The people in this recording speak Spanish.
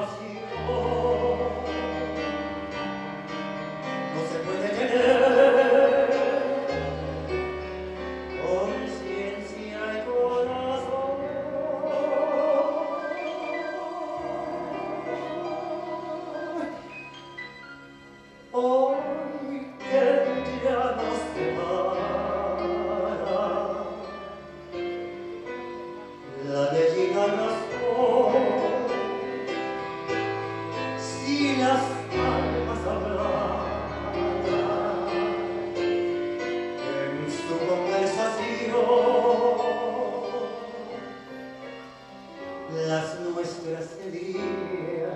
trust you. Y las almas hablarán, en su conversación, las nuestras heridas.